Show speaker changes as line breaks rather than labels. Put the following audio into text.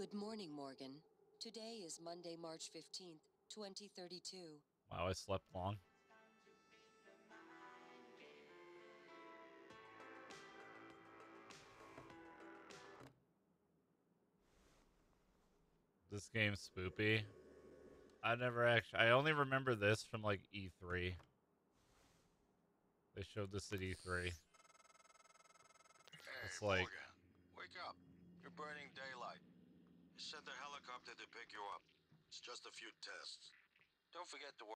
Good morning, Morgan. Today is Monday, March 15th, 2032.
Wow, I slept long. This game's spoopy. I never actually. I only remember this from like E3. They showed this at E3.
Hey,
It's like-
Morgan, wake up. You're burning daylight. Sent a helicopter to pick you up. It's just a few tests. Don't forget to